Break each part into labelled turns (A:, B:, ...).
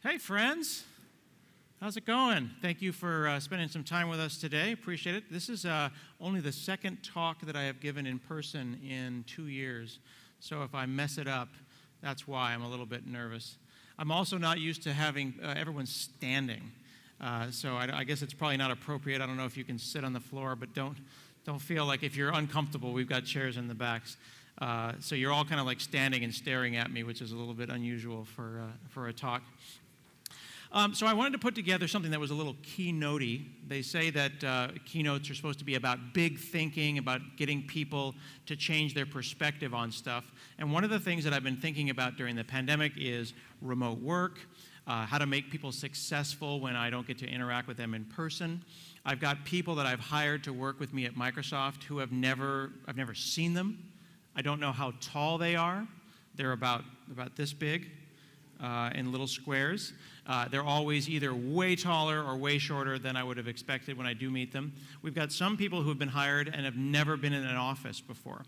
A: Hey, friends. How's it going? Thank you for uh, spending some time with us today. Appreciate it. This is uh, only the second talk that I have given in person in two years. So if I mess it up, that's why I'm a little bit nervous. I'm also not used to having uh, everyone standing. Uh, so I, I guess it's probably not appropriate. I don't know if you can sit on the floor, but don't, don't feel like if you're uncomfortable, we've got chairs in the backs. Uh, so you're all kind of like standing and staring at me, which is a little bit unusual for, uh, for a talk. Um, so I wanted to put together something that was a little keynotey. They say that uh, keynotes are supposed to be about big thinking, about getting people to change their perspective on stuff. And one of the things that I've been thinking about during the pandemic is remote work, uh, how to make people successful when I don't get to interact with them in person. I've got people that I've hired to work with me at Microsoft who have never, I've never seen them. I don't know how tall they are. They're about, about this big uh, in little squares. Uh, they're always either way taller or way shorter than I would have expected when I do meet them. We've got some people who have been hired and have never been in an office before.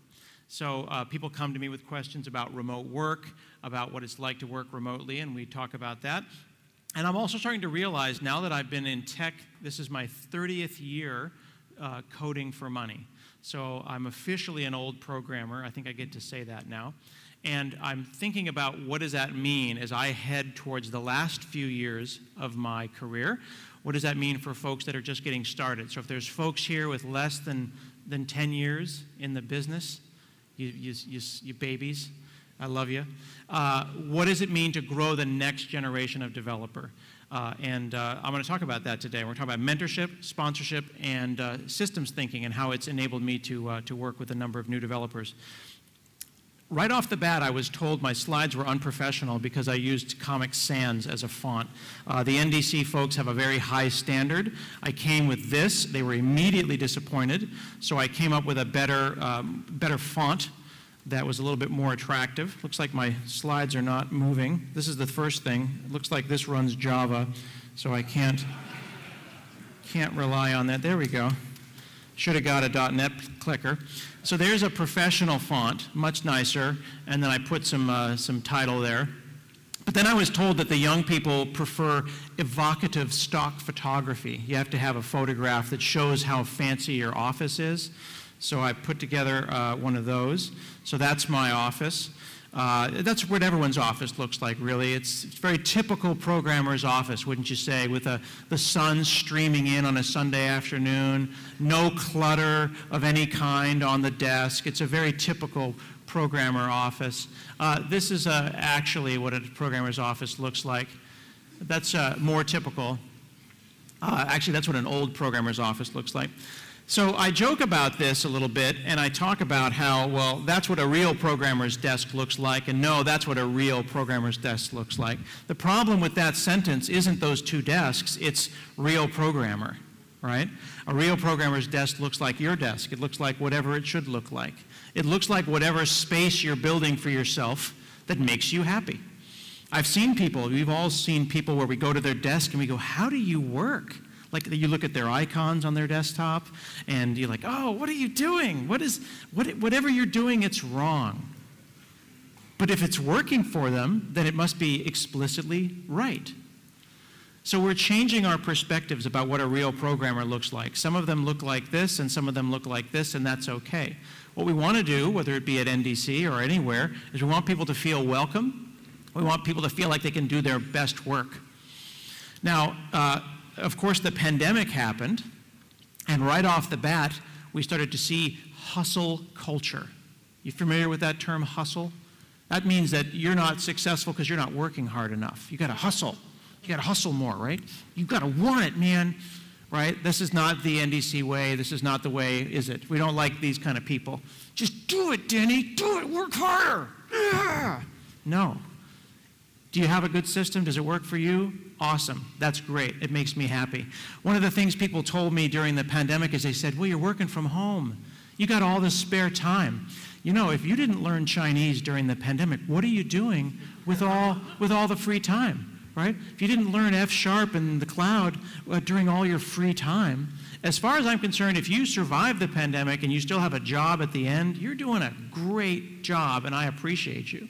A: So uh, people come to me with questions about remote work, about what it's like to work remotely, and we talk about that. And I'm also starting to realize now that I've been in tech, this is my 30th year uh, coding for money. So I'm officially an old programmer. I think I get to say that now. And I'm thinking about what does that mean as I head towards the last few years of my career. What does that mean for folks that are just getting started? So if there's folks here with less than, than 10 years in the business, you, you, you, you babies, I love you. Uh, what does it mean to grow the next generation of developer? Uh, and uh, I'm going to talk about that today. We're talking about mentorship, sponsorship, and uh, systems thinking and how it's enabled me to, uh, to work with a number of new developers. Right off the bat, I was told my slides were unprofessional because I used Comic Sans as a font. Uh, the NDC folks have a very high standard. I came with this. They were immediately disappointed, so I came up with a better, um, better font that was a little bit more attractive. Looks like my slides are not moving. This is the first thing. It looks like this runs Java, so I can't, can't rely on that. There we go. Should have got a .NET clicker. So there's a professional font, much nicer, and then I put some, uh, some title there. But then I was told that the young people prefer evocative stock photography. You have to have a photograph that shows how fancy your office is. So I put together uh, one of those. So that's my office. Uh, that's what everyone's office looks like, really. It's, it's very typical programmer's office, wouldn't you say, with a, the sun streaming in on a Sunday afternoon, no clutter of any kind on the desk. It's a very typical programmer office. Uh, this is uh, actually what a programmer's office looks like. That's uh, more typical. Uh, actually, that's what an old programmer's office looks like. So I joke about this a little bit, and I talk about how, well, that's what a real programmer's desk looks like, and no, that's what a real programmer's desk looks like. The problem with that sentence isn't those two desks, it's real programmer, right? A real programmer's desk looks like your desk. It looks like whatever it should look like. It looks like whatever space you're building for yourself that makes you happy. I've seen people, we've all seen people where we go to their desk and we go, how do you work? Like you look at their icons on their desktop and you're like, oh, what are you doing? What is, what, whatever you're doing, it's wrong. But if it's working for them, then it must be explicitly right. So we're changing our perspectives about what a real programmer looks like. Some of them look like this, and some of them look like this, and that's okay. What we want to do, whether it be at NDC or anywhere, is we want people to feel welcome. We want people to feel like they can do their best work. Now, uh, of course, the pandemic happened, and right off the bat, we started to see hustle culture. You familiar with that term, hustle? That means that you're not successful because you're not working hard enough. You got to hustle. You got to hustle more, right? You got to want it, man. Right? This is not the NDC way. This is not the way, is it? We don't like these kind of people. Just do it, Denny. Do it. Work harder. Yeah. No. Do you have a good system? Does it work for you? Awesome. That's great. It makes me happy. One of the things people told me during the pandemic is they said, Well, you're working from home. You got all this spare time. You know, if you didn't learn Chinese during the pandemic, what are you doing with all, with all the free time? Right? If you didn't learn F sharp in the cloud uh, during all your free time, as far as I'm concerned, if you survive the pandemic and you still have a job at the end, you're doing a great job, and I appreciate you.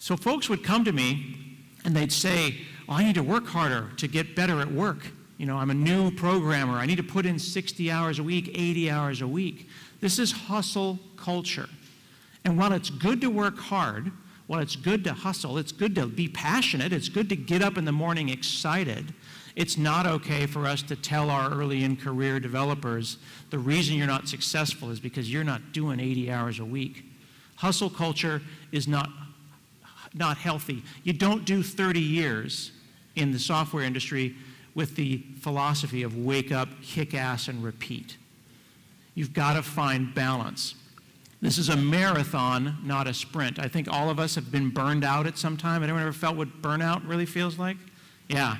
A: So folks would come to me and they'd say, well, I need to work harder to get better at work. You know, I'm a new programmer. I need to put in 60 hours a week, 80 hours a week. This is hustle culture. And while it's good to work hard, while it's good to hustle, it's good to be passionate, it's good to get up in the morning excited, it's not okay for us to tell our early in career developers the reason you're not successful is because you're not doing 80 hours a week. Hustle culture is not, not healthy. You don't do 30 years in the software industry with the philosophy of wake up, kick ass, and repeat. You've got to find balance. This is a marathon, not a sprint. I think all of us have been burned out at some time. Anyone ever felt what burnout really feels like? Yeah.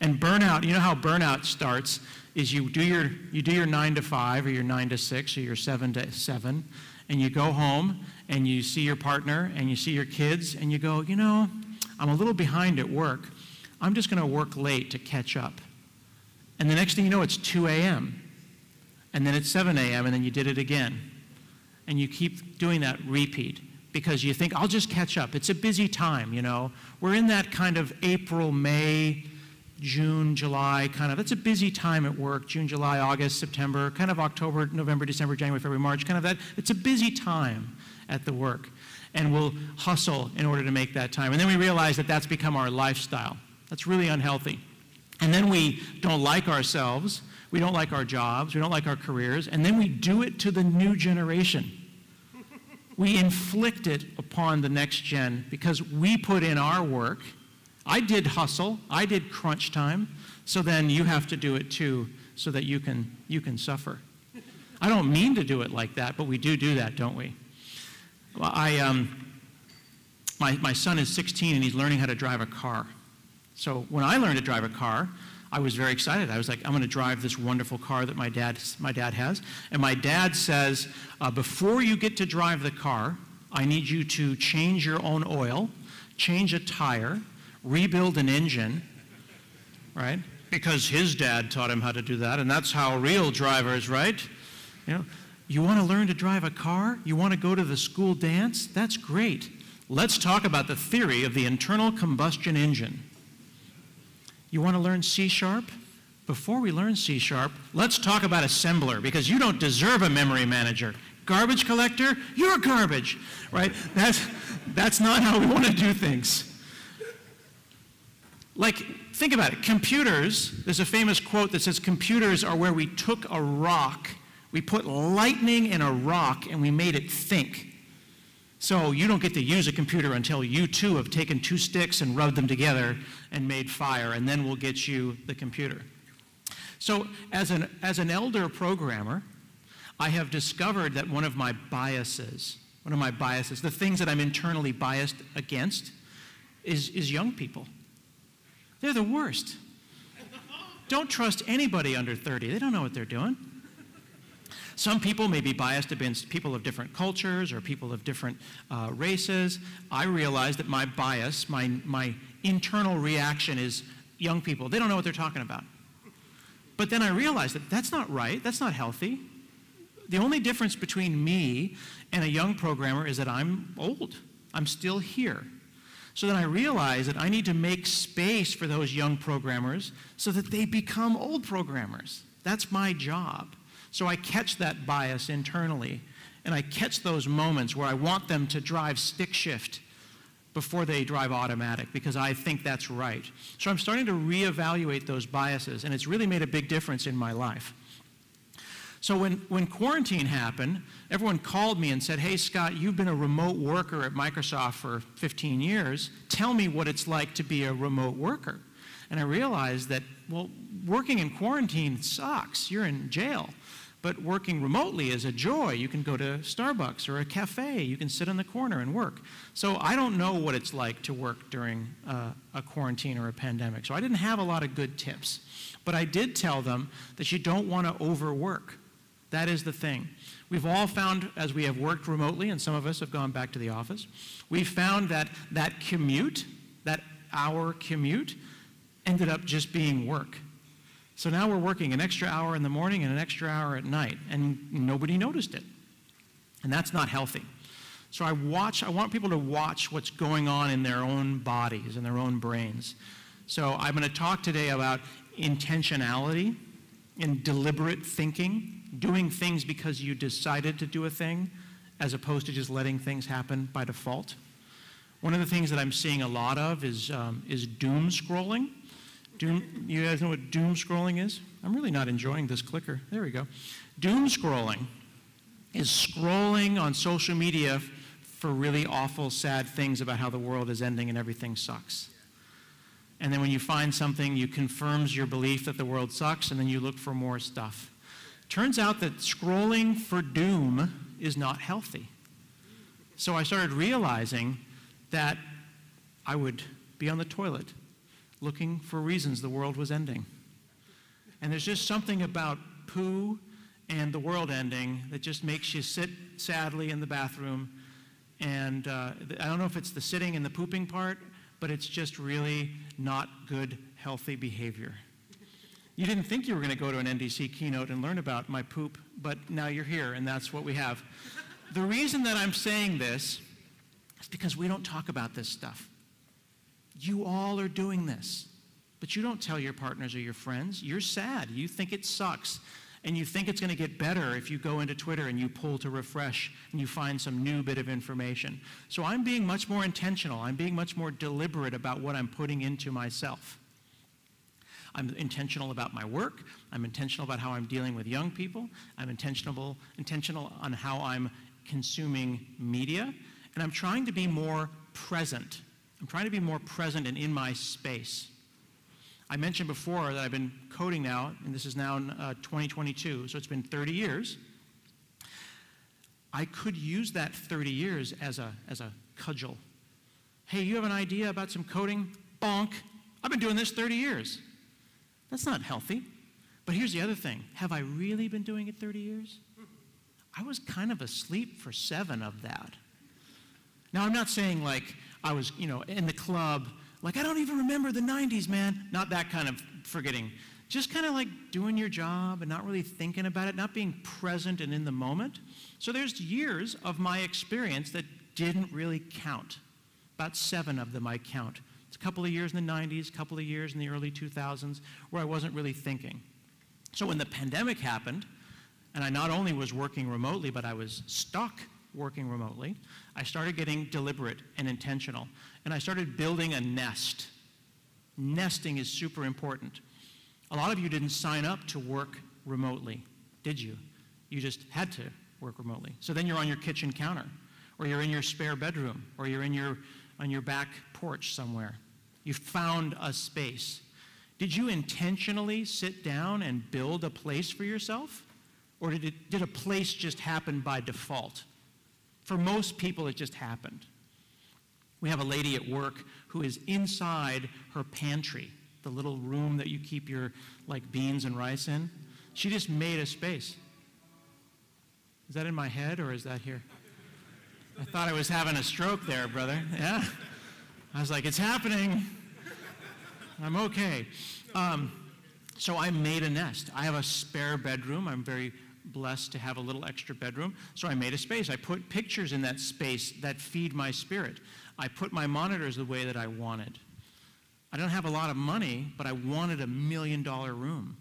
A: And burnout, you know how burnout starts is you do your you do your 9 to 5 or your 9 to 6 or your 7 to 7 and you go home and you see your partner and you see your kids and you go, "You know, I'm a little behind at work. I'm just going to work late to catch up. And the next thing you know, it's 2 a.m. And then it's 7 a.m., and then you did it again. And you keep doing that repeat because you think, I'll just catch up. It's a busy time, you know. We're in that kind of April, May, June, July kind of. It's a busy time at work. June, July, August, September, kind of October, November, December, January, February, March, kind of that. It's a busy time at the work. And we'll hustle in order to make that time. And then we realize that that's become our lifestyle. That's really unhealthy. And then we don't like ourselves, we don't like our jobs, we don't like our careers, and then we do it to the new generation. we inflict it upon the next gen because we put in our work. I did hustle, I did crunch time, so then you have to do it too so that you can, you can suffer. I don't mean to do it like that, but we do do that, don't we? I, um, my, my son is 16 and he's learning how to drive a car. So when I learned to drive a car, I was very excited. I was like, I'm going to drive this wonderful car that my dad, my dad has. And my dad says, uh, before you get to drive the car, I need you to change your own oil, change a tire, rebuild an engine, right? Because his dad taught him how to do that, and that's how real drivers, right? You know, you want to learn to drive a car? You want to go to the school dance? That's great. Let's talk about the theory of the internal combustion engine. You want to learn C sharp? Before we learn C sharp, let's talk about assembler because you don't deserve a memory manager. Garbage collector, you're garbage, right? That's, that's not how we want to do things. Like, think about it. Computers, there's a famous quote that says, Computers are where we took a rock, we put lightning in a rock, and we made it think. So you don't get to use a computer until you too have taken two sticks and rubbed them together and made fire, and then we'll get you the computer. So as an, as an elder programmer, I have discovered that one of my biases, one of my biases, the things that I'm internally biased against, is, is young people. They're the worst. Don't trust anybody under 30. They don't know what they're doing. Some people may be biased against people of different cultures or people of different uh, races. I realize that my bias, my, my internal reaction is young people. They don't know what they're talking about. But then I realize that that's not right. That's not healthy. The only difference between me and a young programmer is that I'm old. I'm still here. So then I realize that I need to make space for those young programmers so that they become old programmers. That's my job. So I catch that bias internally, and I catch those moments where I want them to drive stick shift before they drive automatic because I think that's right. So I'm starting to reevaluate those biases, and it's really made a big difference in my life. So when, when quarantine happened, everyone called me and said, Hey, Scott, you've been a remote worker at Microsoft for 15 years. Tell me what it's like to be a remote worker. And I realized that, well, working in quarantine sucks. You're in jail. But working remotely is a joy. You can go to Starbucks or a cafe. You can sit in the corner and work. So I don't know what it's like to work during uh, a quarantine or a pandemic. So I didn't have a lot of good tips. But I did tell them that you don't want to overwork. That is the thing. We've all found, as we have worked remotely, and some of us have gone back to the office, we've found that that commute, that hour commute, ended up just being work. So now we're working an extra hour in the morning and an extra hour at night, and nobody noticed it. And that's not healthy. So I watch, I want people to watch what's going on in their own bodies and their own brains. So I'm going to talk today about intentionality and deliberate thinking, doing things because you decided to do a thing, as opposed to just letting things happen by default. One of the things that I'm seeing a lot of is, um, is doom scrolling. Doom, you guys know what doom scrolling is? I'm really not enjoying this clicker. There we go. Doom scrolling is scrolling on social media for really awful, sad things about how the world is ending and everything sucks. And then when you find something, you confirms your belief that the world sucks, and then you look for more stuff. Turns out that scrolling for doom is not healthy. So I started realizing that I would be on the toilet looking for reasons the world was ending. And there's just something about poo and the world ending that just makes you sit sadly in the bathroom. And uh, I don't know if it's the sitting and the pooping part, but it's just really not good, healthy behavior. You didn't think you were going to go to an NDC keynote and learn about my poop, but now you're here, and that's what we have. The reason that I'm saying this is because we don't talk about this stuff. You all are doing this, but you don't tell your partners or your friends. You're sad. You think it sucks. And you think it's going to get better if you go into Twitter and you pull to refresh and you find some new bit of information. So I'm being much more intentional. I'm being much more deliberate about what I'm putting into myself. I'm intentional about my work. I'm intentional about how I'm dealing with young people. I'm intentional, intentional on how I'm consuming media. And I'm trying to be more present. I'm trying to be more present and in my space. I mentioned before that I've been coding now, and this is now uh, 2022, so it's been 30 years. I could use that 30 years as a, as a cudgel. Hey, you have an idea about some coding? Bonk. I've been doing this 30 years. That's not healthy. But here's the other thing have I really been doing it 30 years? I was kind of asleep for seven of that. Now, I'm not saying like I was, you know, in the club, like I don't even remember the 90s, man. Not that kind of forgetting. Just kind of like doing your job and not really thinking about it, not being present and in the moment. So there's years of my experience that didn't really count. About seven of them I count. It's a couple of years in the 90s, a couple of years in the early 2000s where I wasn't really thinking. So when the pandemic happened, and I not only was working remotely, but I was stuck working remotely, I started getting deliberate and intentional. And I started building a nest. Nesting is super important. A lot of you didn't sign up to work remotely, did you? You just had to work remotely. So then you're on your kitchen counter, or you're in your spare bedroom, or you're in your, on your back porch somewhere. You found a space. Did you intentionally sit down and build a place for yourself? Or did, it, did a place just happen by default? For most people, it just happened. We have a lady at work who is inside her pantry, the little room that you keep your like beans and rice in. She just made a space. Is that in my head or is that here? I thought I was having a stroke there, brother. Yeah. I was like, it's happening. I'm okay. Um, so I made a nest. I have a spare bedroom. I'm very blessed to have a little extra bedroom. So I made a space. I put pictures in that space that feed my spirit. I put my monitors the way that I wanted. I don't have a lot of money, but I wanted a million dollar room.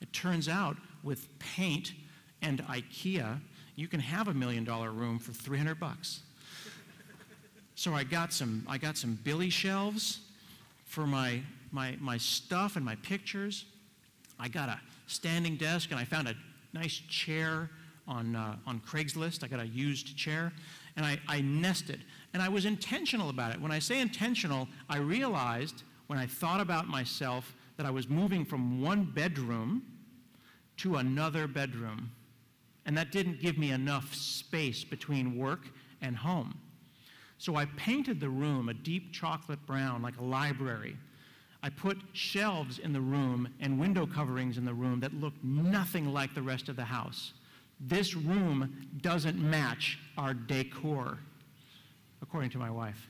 A: It turns out with paint and IKEA, you can have a million dollar room for 300 bucks. So I got some, I got some billy shelves for my, my, my stuff and my pictures. I got a standing desk and I found a nice chair on, uh, on Craigslist. I got a used chair, and I, I nested. And I was intentional about it. When I say intentional, I realized when I thought about myself that I was moving from one bedroom to another bedroom. And that didn't give me enough space between work and home. So I painted the room a deep chocolate brown, like a library. I put shelves in the room and window coverings in the room that looked nothing like the rest of the house. This room doesn't match our decor, according to my wife.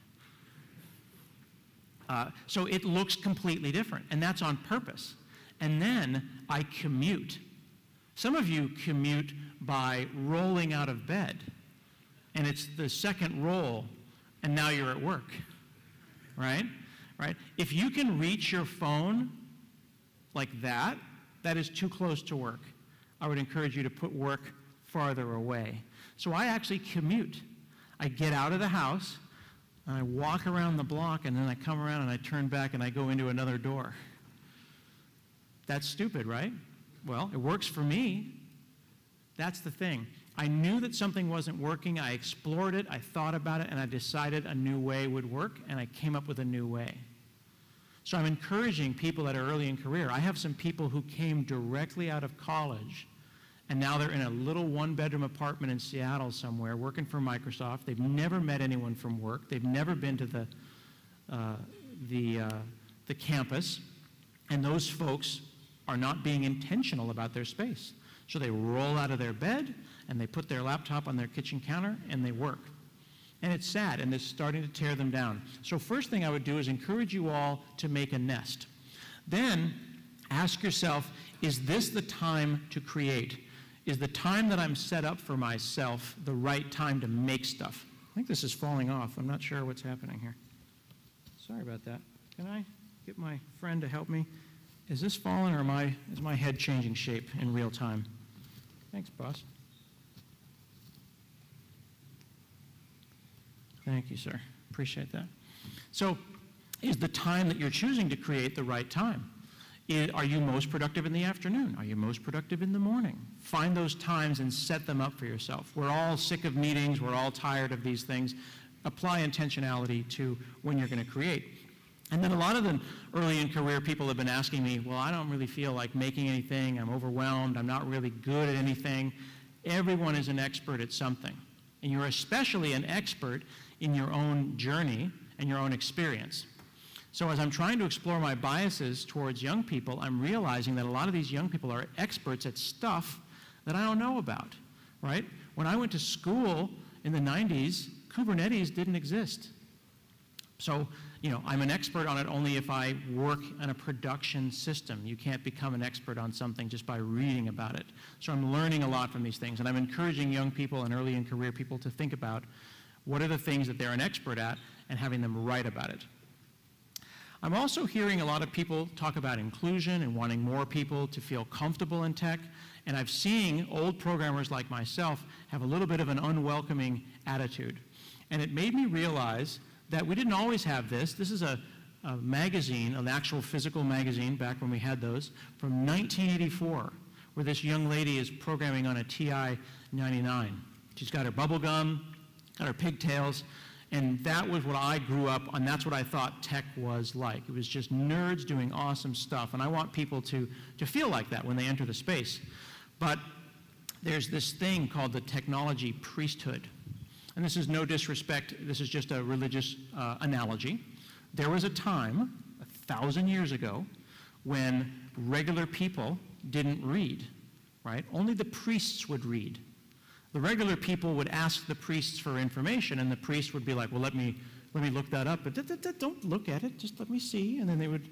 A: Uh, so it looks completely different, and that's on purpose. And then I commute. Some of you commute by rolling out of bed, and it's the second roll, and now you're at work, right? Right? If you can reach your phone like that, that is too close to work. I would encourage you to put work farther away. So I actually commute. I get out of the house, and I walk around the block, and then I come around and I turn back and I go into another door. That's stupid, right? Well, it works for me. That's the thing. I knew that something wasn't working. I explored it, I thought about it, and I decided a new way would work, and I came up with a new way. So I'm encouraging people that are early in career. I have some people who came directly out of college, and now they're in a little one bedroom apartment in Seattle somewhere working for Microsoft. They've never met anyone from work, they've never been to the, uh, the, uh, the campus, and those folks are not being intentional about their space. So they roll out of their bed and they put their laptop on their kitchen counter and they work. And it's sad, and it's starting to tear them down. So, first thing I would do is encourage you all to make a nest. Then, ask yourself is this the time to create? Is the time that I'm set up for myself the right time to make stuff? I think this is falling off. I'm not sure what's happening here. Sorry about that. Can I get my friend to help me? Is this falling or am I, is my head changing shape in real time? Thanks, boss. Thank you, sir. Appreciate that. So, is the time that you're choosing to create the right time? Are you most productive in the afternoon? Are you most productive in the morning? Find those times and set them up for yourself. We're all sick of meetings, we're all tired of these things. Apply intentionality to when you're going to create. And then a lot of the early in career people have been asking me, well, I don't really feel like making anything. I'm overwhelmed. I'm not really good at anything. Everyone is an expert at something. And you're especially an expert in your own journey and your own experience. So as I'm trying to explore my biases towards young people, I'm realizing that a lot of these young people are experts at stuff that I don't know about, right? When I went to school in the 90s, Kubernetes didn't exist. So, you know, I'm an expert on it only if I work in a production system. You can't become an expert on something just by reading about it. So I'm learning a lot from these things, and I'm encouraging young people and early in career people to think about what are the things that they're an expert at and having them write about it. I'm also hearing a lot of people talk about inclusion and wanting more people to feel comfortable in tech. And I've seen old programmers like myself have a little bit of an unwelcoming attitude. And it made me realize that we didn't always have this. This is a, a magazine, an actual physical magazine, back when we had those, from 1984, where this young lady is programming on a TI 99. She's got her bubble gum, or pigtails. And that was what I grew up on. that's what I thought tech was like. It was just nerds doing awesome stuff. And I want people to, to feel like that when they enter the space. But there's this thing called the technology priesthood. And this is no disrespect, this is just a religious uh, analogy. There was a time, a thousand years ago, when regular people didn't read, right? Only the priests would read. The regular people would ask the priests for information, and the priest would be like, "Well, let me let me look that up." But don't look at it; just let me see. And then they would,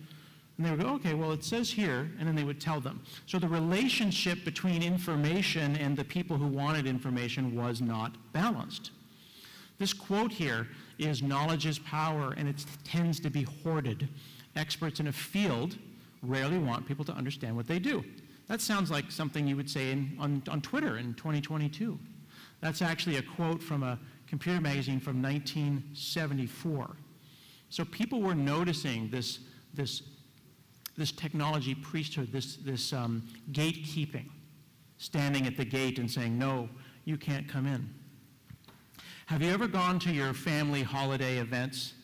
A: and they would go, "Okay, well, it says here," and then they would tell them. So the relationship between information and the people who wanted information was not balanced. This quote here is knowledge is power, and it tends to be hoarded. Experts in a field rarely want people to understand what they do. That sounds like something you would say in, on, on Twitter in 2022. That's actually a quote from a computer magazine from 1974. So people were noticing this, this, this technology priesthood, this, this um, gatekeeping, standing at the gate and saying, no, you can't come in. Have you ever gone to your family holiday events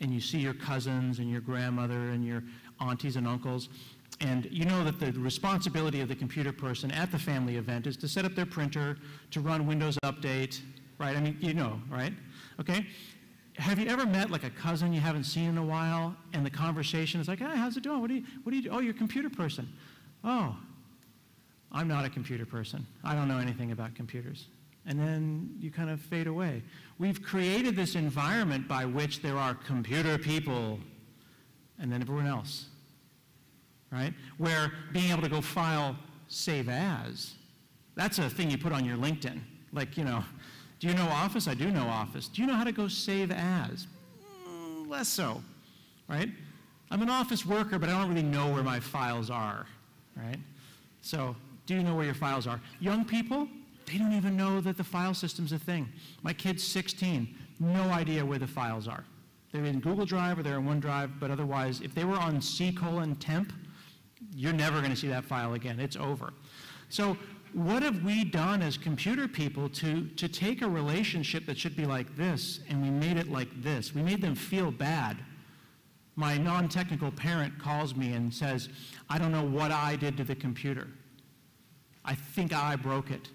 A: and you see your cousins and your grandmother and your aunties and uncles and you know that the responsibility of the computer person at the family event is to set up their printer, to run Windows Update, right? I mean, you know, right? Okay? Have you ever met like a cousin you haven't seen in a while, and the conversation is like, "Hey, how's it doing? What do you, what do you do? Oh, you're a computer person. Oh, I'm not a computer person. I don't know anything about computers." And then you kind of fade away. We've created this environment by which there are computer people, and then everyone else right? Where being able to go file save as, that's a thing you put on your LinkedIn. Like, you know, do you know Office? I do know Office. Do you know how to go save as? Mm, less so, right? I'm an office worker, but I don't really know where my files are, right? So, do you know where your files are? Young people, they don't even know that the file system's a thing. My kid's 16, no idea where the files are. They're in Google Drive or they're in OneDrive, but otherwise, if they were on C colon temp, you're never going to see that file again. It's over. So, what have we done as computer people to, to take a relationship that should be like this and we made it like this? We made them feel bad. My non technical parent calls me and says, I don't know what I did to the computer. I think I broke it.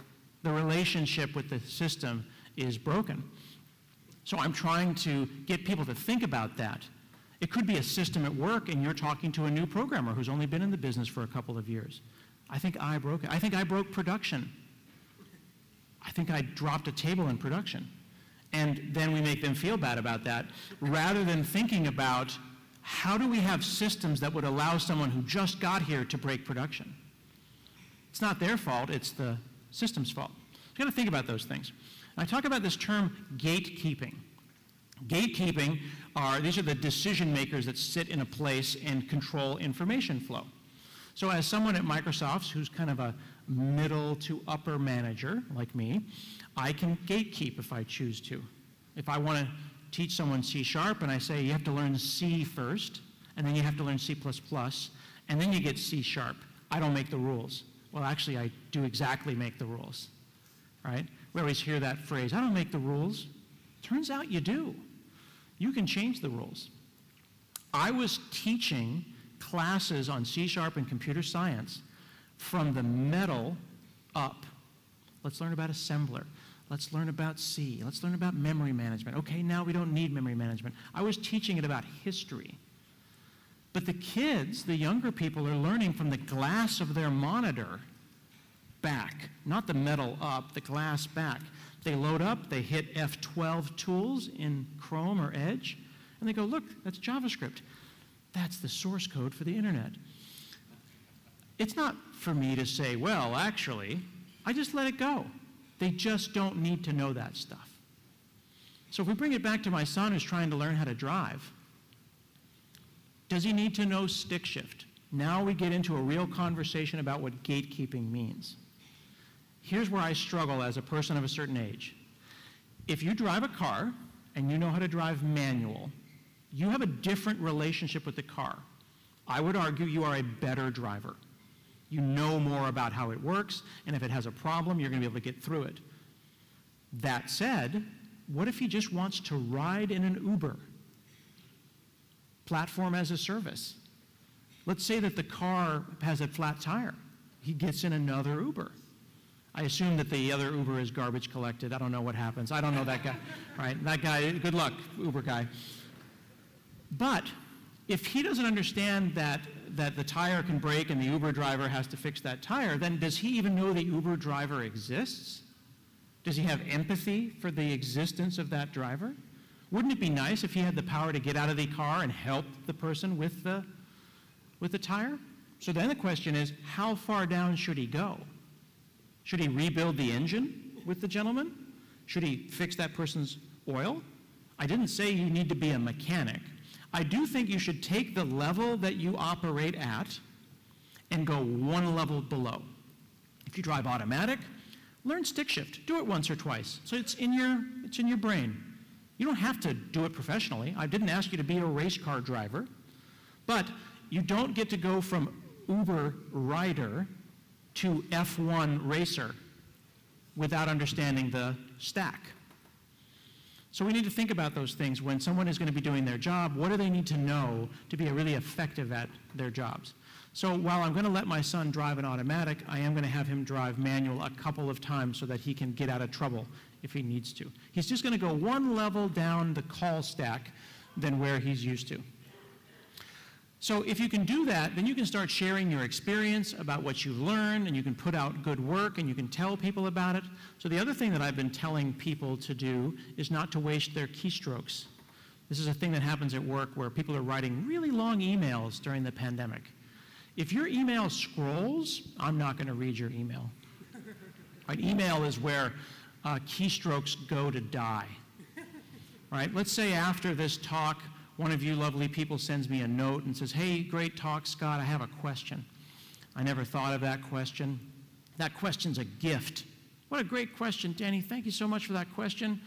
A: The relationship with the system is broken. So I'm trying to get people to think about that. It could be a system at work and you're talking to a new programmer who's only been in the business for a couple of years. I think I broke it. I think I broke production. I think I dropped a table in production. And then we make them feel bad about that rather than thinking about how do we have systems that would allow someone who just got here to break production? It's not their fault, it's the system's fault. You've got to think about those things. I talk about this term gatekeeping. Gatekeeping are, these are the decision makers that sit in a place and control information flow. So as someone at Microsoft who's kind of a middle to upper manager like me, I can gatekeep if I choose to. If I want to teach someone C sharp and I say you have to learn C first, and then you have to learn C++, and then you get C sharp, I don't make the rules. Well, actually, I do exactly make the rules, right? We always hear that phrase, I don't make the rules. Turns out you do. You can change the rules. I was teaching classes on C Sharp and computer science from the metal up. Let's learn about assembler. Let's learn about C. Let's learn about memory management. Okay, now we don't need memory management. I was teaching it about history. But the kids, the younger people, are learning from the glass of their monitor back, not the metal up, the glass back. They load up, they hit F12 tools in Chrome or Edge, and they go, look, that's JavaScript. That's the source code for the internet. It's not for me to say, well, actually, I just let it go. They just don't need to know that stuff. So if we bring it back to my son who's trying to learn how to drive, does he need to know stick shift? Now we get into a real conversation about what gatekeeping means. Here's where I struggle as a person of a certain age. If you drive a car and you know how to drive manual, you have a different relationship with the car. I would argue you are a better driver. You know more about how it works, and if it has a problem, you're going to be able to get through it. That said, what if he just wants to ride in an Uber? Platform as a service. Let's say that the car has a flat tire. He gets in another Uber. I assume that the other Uber is garbage collected. I don't know what happens. I don't know that guy, right? That guy, good luck, Uber guy. But if he doesn't understand that, that the tire can break and the Uber driver has to fix that tire, then does he even know the Uber driver exists? Does he have empathy for the existence of that driver? Wouldn't it be nice if he had the power to get out of the car and help the person with the, with the tire? So then the question is, how far down should he go? Should he rebuild the engine with the gentleman? Should he fix that person's oil? I didn't say you need to be a mechanic. I do think you should take the level that you operate at and go one level below. If you drive automatic, learn stick shift. Do it once or twice. So it's in your, it's in your brain. You don't have to do it professionally. I didn't ask you to be a race car driver. But you don't get to go from Uber rider to F1 racer without understanding the stack. So we need to think about those things when someone is going to be doing their job. What do they need to know to be really effective at their jobs? So while I'm going to let my son drive an automatic, I am going to have him drive manual a couple of times so that he can get out of trouble if he needs to. He's just going to go one level down the call stack than where he's used to. So if you can do that, then you can start sharing your experience about what you've learned, and you can put out good work, and you can tell people about it. So the other thing that I've been telling people to do is not to waste their keystrokes. This is a thing that happens at work where people are writing really long emails during the pandemic. If your email scrolls, I'm not going to read your email. Right? Email is where uh, keystrokes go to die. Right? Let's say after this talk, one of you lovely people sends me a note and says, Hey, great talk, Scott, I have a question. I never thought of that question. That question's a gift. What a great question, Danny. Thank you so much for that question.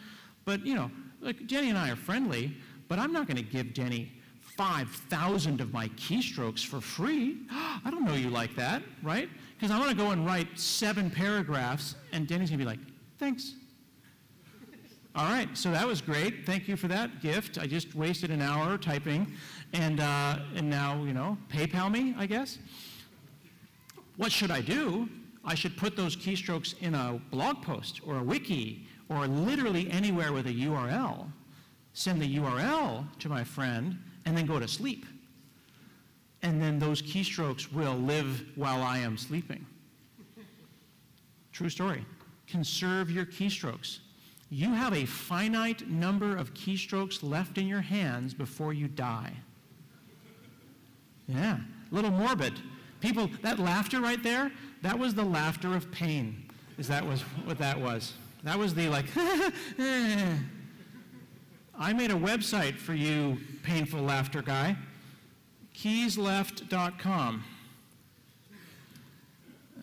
A: But, you know, like Denny and I are friendly, but I'm not going to give Denny 5,000 of my keystrokes for free. I don't know you like that, right? Because I'm going to go and write seven paragraphs, and Danny's going to be like, thanks. All right, so that was great. Thank you for that gift. I just wasted an hour typing, and, uh, and now, you know, PayPal me, I guess. What should I do? I should put those keystrokes in a blog post or a wiki or literally anywhere with a URL. Send the URL to my friend and then go to sleep. And then those keystrokes will live while I am sleeping. True story. Conserve your keystrokes. You have a finite number of keystrokes left in your hands before you die. Yeah, a little morbid. People, that laughter right there, that was the laughter of pain. Is that was what that was? That was the like, I made a website for you, painful laughter guy. Keysleft.com.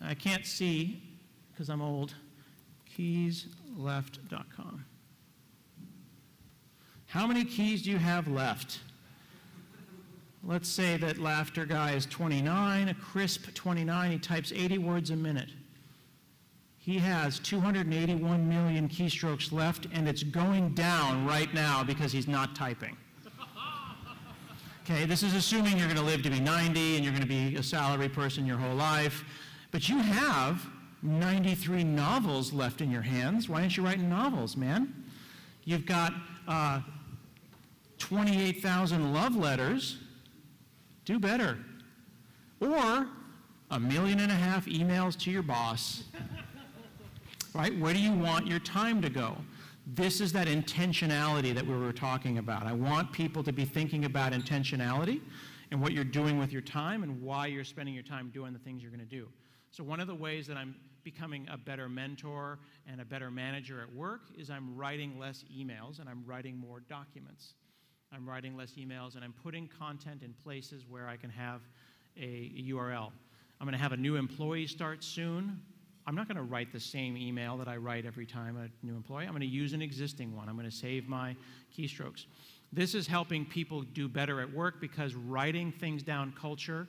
A: I can't see because I'm old. Keysleft.com. How many keys do you have left? Let's say that laughter guy is 29, a crisp 29. He types 80 words a minute. He has 281 million keystrokes left, and it's going down right now because he's not typing. Okay, this is assuming you're going to live to be 90 and you're going to be a salary person your whole life. But you have 93 novels left in your hands. Why aren't you writing novels, man? You've got uh, 28,000 love letters. Do better. Or a million and a half emails to your boss. right? Where do you want your time to go? This is that intentionality that we were talking about. I want people to be thinking about intentionality and what you're doing with your time and why you're spending your time doing the things you're going to do. So, one of the ways that I'm becoming a better mentor and a better manager at work is I'm writing less emails and I'm writing more documents. I'm writing less emails and I'm putting content in places where I can have a URL. I'm going to have a new employee start soon. I'm not going to write the same email that I write every time a new employee. I'm going to use an existing one. I'm going to save my keystrokes. This is helping people do better at work because writing things down culture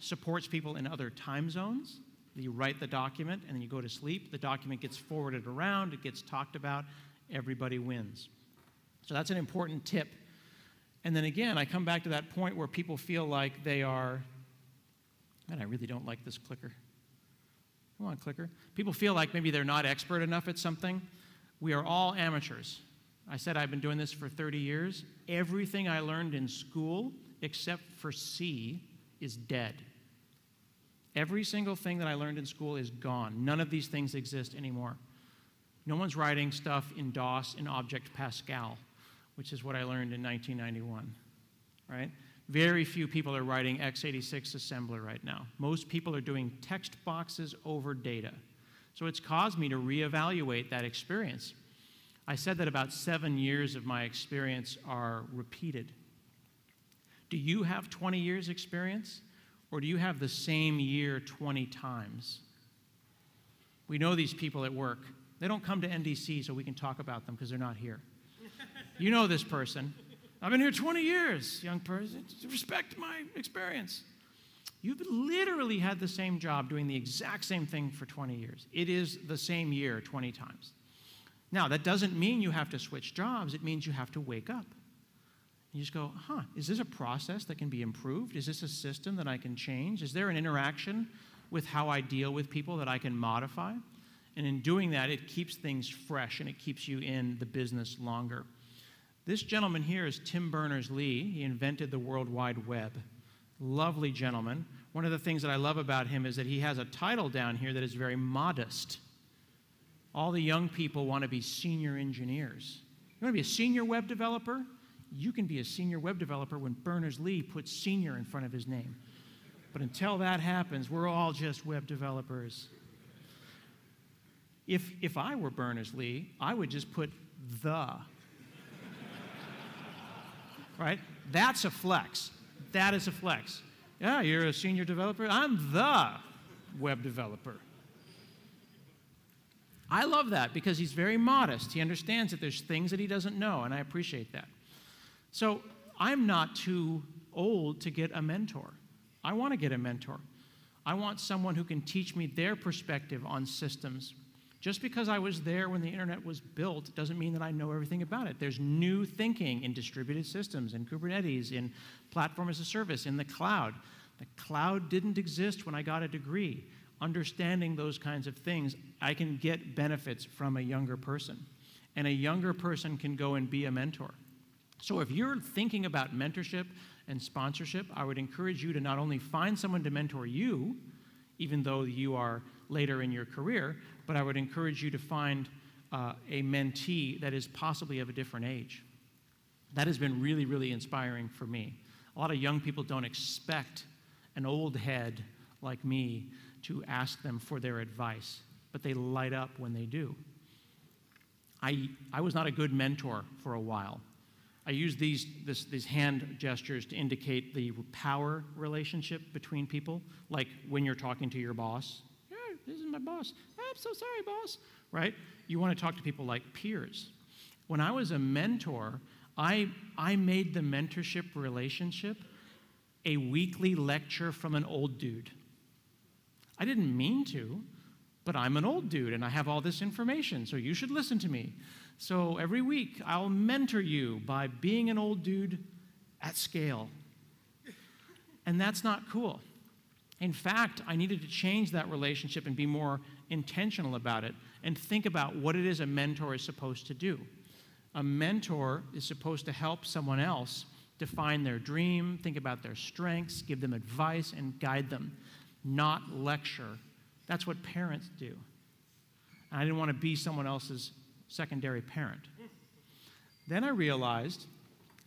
A: supports people in other time zones. You write the document and then you go to sleep. The document gets forwarded around, it gets talked about, everybody wins. So that's an important tip. And then again, I come back to that point where people feel like they are, and I really don't like this clicker. Come on, clicker. People feel like maybe they're not expert enough at something. We are all amateurs. I said I've been doing this for 30 years. Everything I learned in school, except for C, is dead. Every single thing that I learned in school is gone. None of these things exist anymore. No one's writing stuff in DOS in Object Pascal, which is what I learned in 1991, right? Very few people are writing x86 assembler right now. Most people are doing text boxes over data. So it's caused me to reevaluate that experience. I said that about seven years of my experience are repeated. Do you have 20 years' experience, or do you have the same year 20 times? We know these people at work. They don't come to NDC so we can talk about them because they're not here. you know this person. I've been here 20 years, young person. Respect my experience. You've literally had the same job doing the exact same thing for 20 years. It is the same year 20 times. Now, that doesn't mean you have to switch jobs, it means you have to wake up. You just go, huh, is this a process that can be improved? Is this a system that I can change? Is there an interaction with how I deal with people that I can modify? And in doing that, it keeps things fresh and it keeps you in the business longer. This gentleman here is Tim Berners Lee. He invented the World Wide Web. Lovely gentleman. One of the things that I love about him is that he has a title down here that is very modest. All the young people want to be senior engineers. You want to be a senior web developer? You can be a senior web developer when Berners Lee puts senior in front of his name. But until that happens, we're all just web developers. If, if I were Berners Lee, I would just put the right? That's a flex. That is a flex. Yeah, you're a senior developer. I'm the web developer. I love that because he's very modest. He understands that there's things that he doesn't know, and I appreciate that. So I'm not too old to get a mentor. I want to get a mentor. I want someone who can teach me their perspective on systems. Just because I was there when the internet was built doesn't mean that I know everything about it. There's new thinking in distributed systems, in Kubernetes, in platform as a service, in the cloud. The cloud didn't exist when I got a degree. Understanding those kinds of things, I can get benefits from a younger person. And a younger person can go and be a mentor. So if you're thinking about mentorship and sponsorship, I would encourage you to not only find someone to mentor you, even though you are later in your career, but I would encourage you to find uh, a mentee that is possibly of a different age. That has been really, really inspiring for me. A lot of young people don't expect an old head like me to ask them for their advice, but they light up when they do. I, I was not a good mentor for a while. I use these, this, these hand gestures to indicate the power relationship between people, like when you're talking to your boss. Yeah, this is my boss. Oh, I'm so sorry, boss. Right? You want to talk to people like peers. When I was a mentor, I, I made the mentorship relationship a weekly lecture from an old dude. I didn't mean to, but I'm an old dude and I have all this information, so you should listen to me. So every week, I'll mentor you by being an old dude at scale. And that's not cool. In fact, I needed to change that relationship and be more intentional about it and think about what it is a mentor is supposed to do. A mentor is supposed to help someone else define their dream, think about their strengths, give them advice, and guide them, not lecture. That's what parents do. And I didn't want to be someone else's secondary parent. Then I realized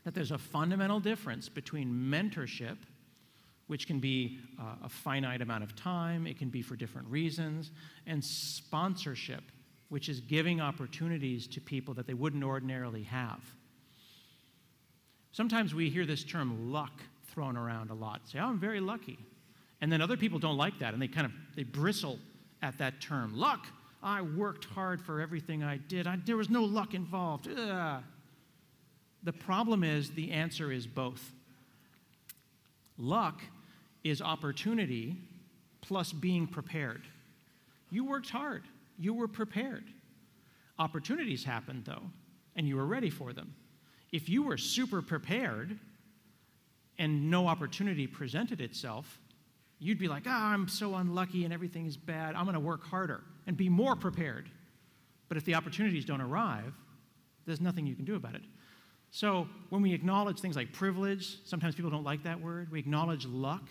A: that there's a fundamental difference between mentorship, which can be uh, a finite amount of time, it can be for different reasons, and sponsorship, which is giving opportunities to people that they wouldn't ordinarily have. Sometimes we hear this term luck thrown around a lot. Say, oh, I'm very lucky. And then other people don't like that and they kind of they bristle at that term. Luck. I worked hard for everything I did. I, there was no luck involved. Ugh. The problem is the answer is both. Luck is opportunity plus being prepared. You worked hard, you were prepared. Opportunities happened, though, and you were ready for them. If you were super prepared and no opportunity presented itself, you'd be like, ah, oh, I'm so unlucky and everything is bad. I'm going to work harder and be more prepared. But if the opportunities don't arrive, there's nothing you can do about it. So when we acknowledge things like privilege, sometimes people don't like that word, we acknowledge luck,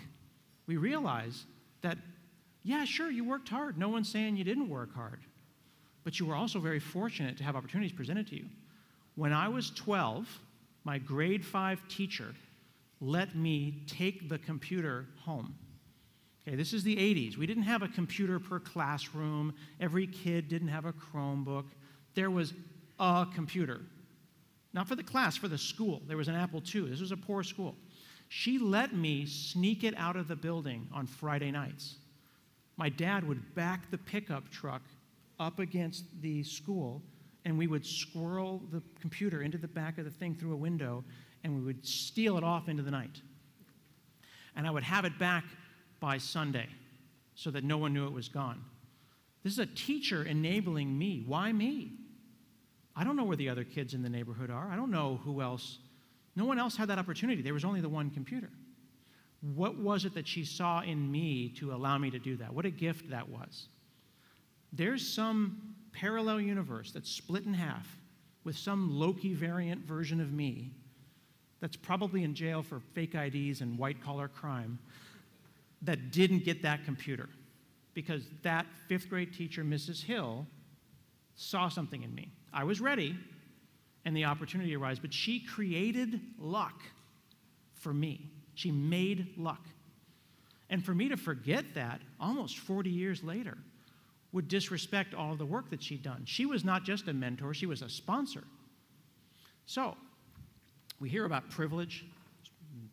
A: we realize that, yeah, sure, you worked hard. No one's saying you didn't work hard. But you were also very fortunate to have opportunities presented to you. When I was 12, my grade five teacher let me take the computer home. Okay, this is the 80s. We didn't have a computer per classroom. Every kid didn't have a Chromebook. There was a computer. Not for the class, for the school. There was an Apple II. This was a poor school. She let me sneak it out of the building on Friday nights. My dad would back the pickup truck up against the school, and we would squirrel the computer into the back of the thing through a window, and we would steal it off into the night. And I would have it back by Sunday so that no one knew it was gone. This is a teacher enabling me. Why me? I don't know where the other kids in the neighborhood are. I don't know who else. No one else had that opportunity. There was only the one computer. What was it that she saw in me to allow me to do that? What a gift that was. There's some parallel universe that's split in half with some Loki variant version of me that's probably in jail for fake IDs and white collar crime that didn't get that computer because that fifth grade teacher, Mrs. Hill, saw something in me. I was ready and the opportunity arose, but she created luck for me. She made luck. And for me to forget that almost 40 years later would disrespect all the work that she'd done. She was not just a mentor, she was a sponsor. So, we hear about privilege,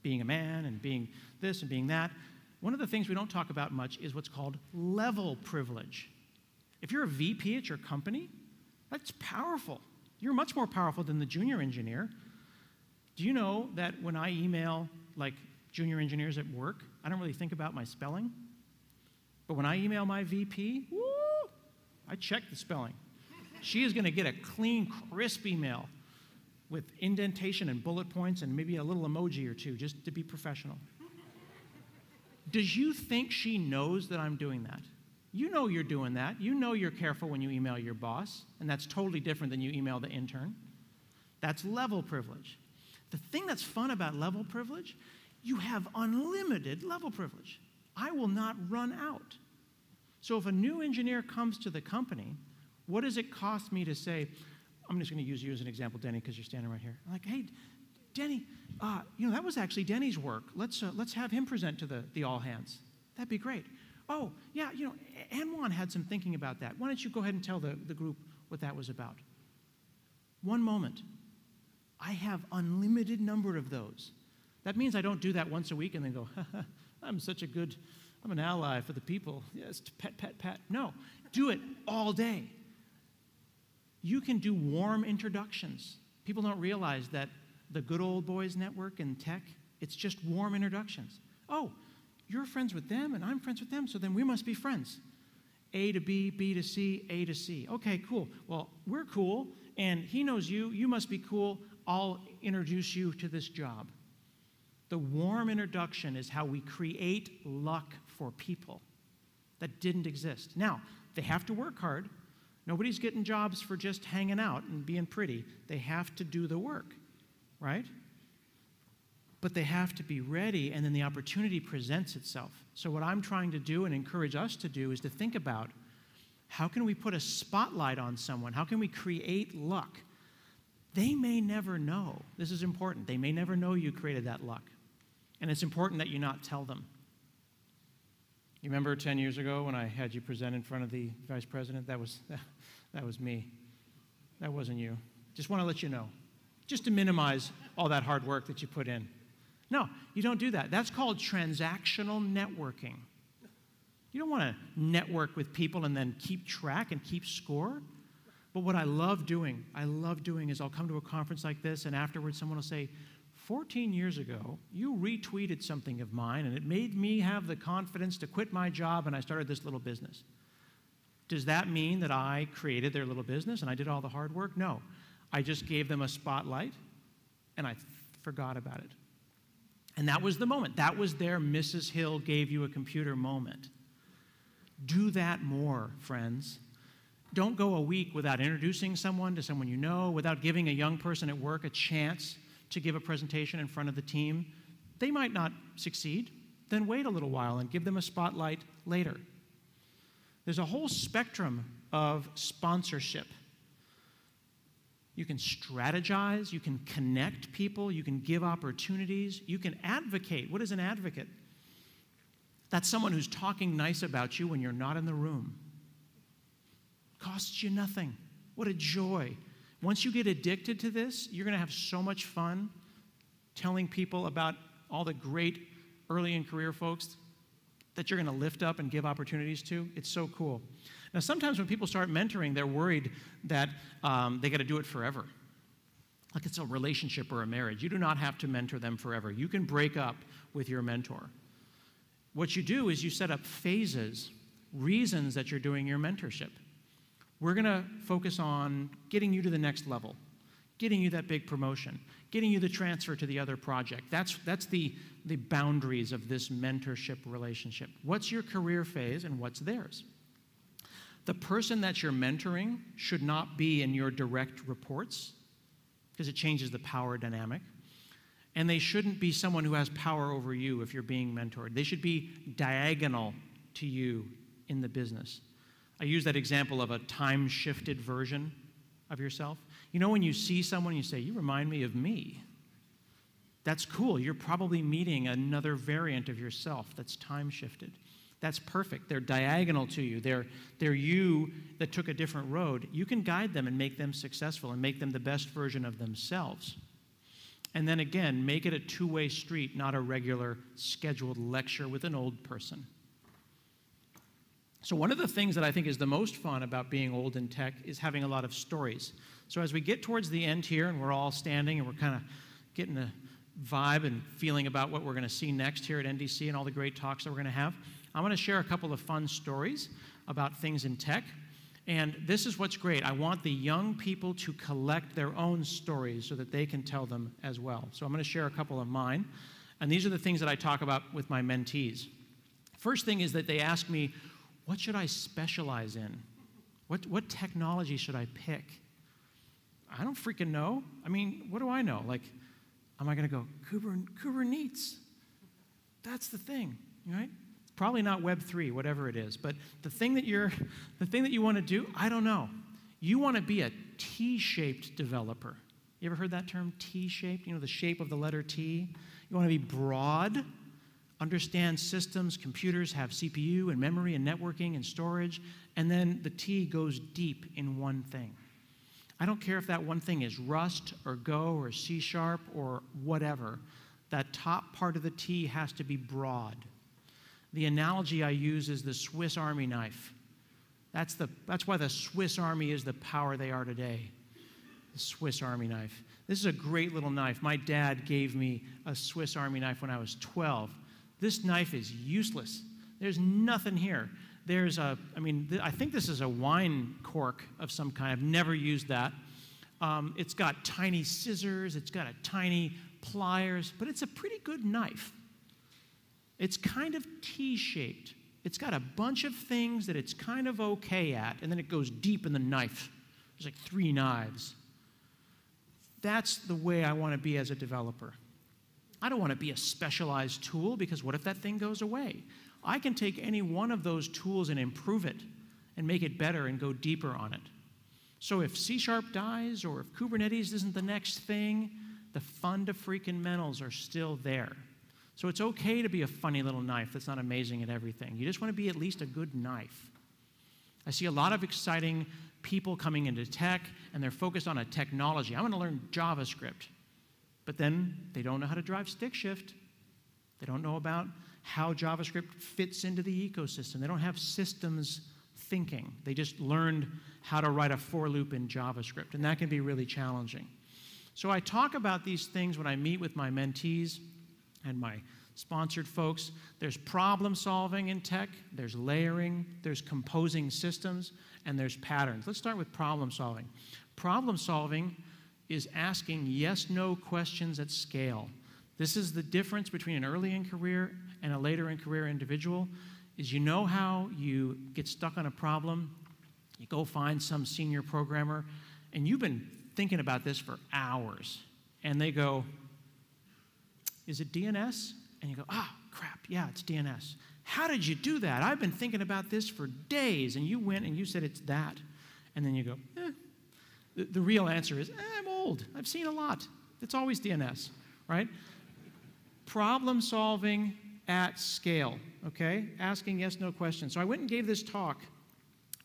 A: being a man and being this and being that. One of the things we don't talk about much is what's called level privilege. If you're a VP at your company, that's powerful. You're much more powerful than the junior engineer. Do you know that when I email like junior engineers at work, I don't really think about my spelling? But when I email my VP, woo, I check the spelling. She is going to get a clean, crisp email with indentation and bullet points and maybe a little emoji or two just to be professional. Does you think she knows that I'm doing that? You know you're doing that. You know you're careful when you email your boss, and that's totally different than you email the intern. That's level privilege. The thing that's fun about level privilege, you have unlimited level privilege. I will not run out. So if a new engineer comes to the company, what does it cost me to say, I'm just going to use you as an example, Denny, because you're standing right here. I'm like, hey, Denny, uh, you know, that was actually Denny's work. Let's, uh, let's have him present to the, the all hands. That'd be great. Oh, yeah, you know, Anwan had some thinking about that. Why don't you go ahead and tell the, the group what that was about? One moment. I have unlimited number of those. That means I don't do that once a week and then go, I'm such a good, I'm an ally for the people. Yes, pet, pet, pet. No, do it all day. You can do warm introductions. People don't realize that the good old boys network in tech, it's just warm introductions. Oh, you're friends with them and I'm friends with them, so then we must be friends. A to B, B to C, A to C. Okay, cool. Well, we're cool, and he knows you. You must be cool. I'll introduce you to this job. The warm introduction is how we create luck for people that didn't exist. Now, they have to work hard. Nobody's getting jobs for just hanging out and being pretty. They have to do the work, right? But they have to be ready, and then the opportunity presents itself. So, what I'm trying to do and encourage us to do is to think about how can we put a spotlight on someone? How can we create luck? They may never know. This is important. They may never know you created that luck. And it's important that you not tell them. You remember 10 years ago when I had you present in front of the vice president? That was, that was me. That wasn't you. Just want to let you know, just to minimize all that hard work that you put in. No, you don't do that. That's called transactional networking. You don't want to network with people and then keep track and keep score. But what I love doing, I love doing is I'll come to a conference like this, and afterwards someone will say, 14 years ago, you retweeted something of mine, and it made me have the confidence to quit my job, and I started this little business. Does that mean that I created their little business and I did all the hard work? No. I just gave them a spotlight, and I forgot about it. And that was the moment. That was their Mrs. Hill gave you a computer moment. Do that more, friends. Don't go a week without introducing someone to someone you know, without giving a young person at work a chance to give a presentation in front of the team. They might not succeed. Then wait a little while and give them a spotlight later. There's a whole spectrum of sponsorship. You can strategize, you can connect people, you can give opportunities, you can advocate. What is an advocate? That's someone who's talking nice about you when you're not in the room. Costs you nothing. What a joy. Once you get addicted to this, you're going to have so much fun telling people about all the great early in career folks that you're going to lift up and give opportunities to. It's so cool. Now, sometimes when people start mentoring, they're worried that um, they got to do it forever. Like it's a relationship or a marriage. You do not have to mentor them forever. You can break up with your mentor. What you do is you set up phases, reasons that you're doing your mentorship. We're going to focus on getting you to the next level, getting you that big promotion, getting you the transfer to the other project. That's, that's the, the boundaries of this mentorship relationship. What's your career phase and what's theirs? The person that you're mentoring should not be in your direct reports because it changes the power dynamic. And they shouldn't be someone who has power over you if you're being mentored. They should be diagonal to you in the business. I use that example of a time shifted version of yourself. You know, when you see someone, you say, You remind me of me. That's cool. You're probably meeting another variant of yourself that's time shifted. That's perfect. They're diagonal to you. They're, they're you that took a different road. You can guide them and make them successful and make them the best version of themselves. And then again, make it a two way street, not a regular scheduled lecture with an old person. So, one of the things that I think is the most fun about being old in tech is having a lot of stories. So, as we get towards the end here and we're all standing and we're kind of getting a vibe and feeling about what we're going to see next here at NDC and all the great talks that we're going to have, I'm going to share a couple of fun stories about things in tech. And this is what's great. I want the young people to collect their own stories so that they can tell them as well. So I'm going to share a couple of mine. And these are the things that I talk about with my mentees. First thing is that they ask me, what should I specialize in? What, what technology should I pick? I don't freaking know. I mean, what do I know? Like, am I going to go, Kubernetes? That's the thing, right? Probably not Web3, whatever it is. But the thing that you're, the thing that you want to do, I don't know. You want to be a T-shaped developer. You ever heard that term, T-shaped? You know, the shape of the letter T. You want to be broad, understand systems, computers have CPU and memory and networking and storage, and then the T goes deep in one thing. I don't care if that one thing is Rust or Go or C Sharp or whatever. That top part of the T has to be broad. The analogy I use is the Swiss Army knife. That's, the, that's why the Swiss Army is the power they are today. The Swiss Army knife. This is a great little knife. My dad gave me a Swiss Army knife when I was 12. This knife is useless. There's nothing here. There's a, I mean, th- I think this is a wine cork of some kind. I've never used that. Um, it's got tiny scissors, it's got a tiny pliers, but it's a pretty good knife. It's kind of T shaped. It's got a bunch of things that it's kind of okay at, and then it goes deep in the knife. There's like three knives. That's the way I want to be as a developer. I don't want to be a specialized tool because what if that thing goes away? I can take any one of those tools and improve it and make it better and go deeper on it. So if C Sharp dies or if Kubernetes isn't the next thing, the fundamentals are still there. So it's okay to be a funny little knife that's not amazing at everything. You just want to be at least a good knife. I see a lot of exciting people coming into tech and they're focused on a technology. I'm going to learn JavaScript. But then they don't know how to drive stick shift. They don't know about how JavaScript fits into the ecosystem. They don't have systems thinking. They just learned how to write a for loop in JavaScript, and that can be really challenging. So I talk about these things when I meet with my mentees and my sponsored folks. There's problem solving in tech, there's layering, there's composing systems, and there's patterns. Let's start with problem solving. Problem solving is asking yes no questions at scale. This is the difference between an early in career and a later in career individual is you know how you get stuck on a problem, you go find some senior programmer and you've been thinking about this for hours and they go, is it DNS? And you go, ah, crap, yeah, it's DNS. How did you do that? I've been thinking about this for days, and you went and you said it's that. And then you go, eh. The, the real answer is, eh, I'm old. I've seen a lot. It's always DNS, right? Problem solving at scale, okay? Asking yes, no questions. So I went and gave this talk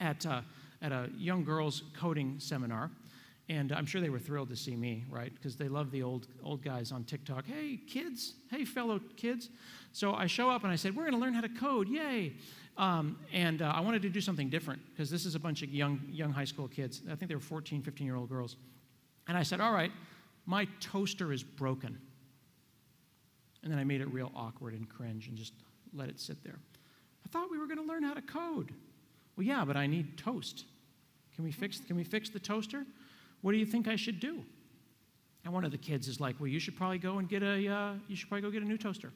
A: at, uh, at a young girls coding seminar. And I'm sure they were thrilled to see me, right? Because they love the old, old guys on TikTok. Hey, kids. Hey, fellow kids. So I show up and I said, We're going to learn how to code. Yay. Um, and uh, I wanted to do something different because this is a bunch of young, young high school kids. I think they were 14, 15 year old girls. And I said, All right, my toaster is broken. And then I made it real awkward and cringe and just let it sit there. I thought we were going to learn how to code. Well, yeah, but I need toast. Can we fix, can we fix the toaster? What do you think I should do? And one of the kids is like, Well, you should probably go and get a, uh, you should probably go get a new toaster.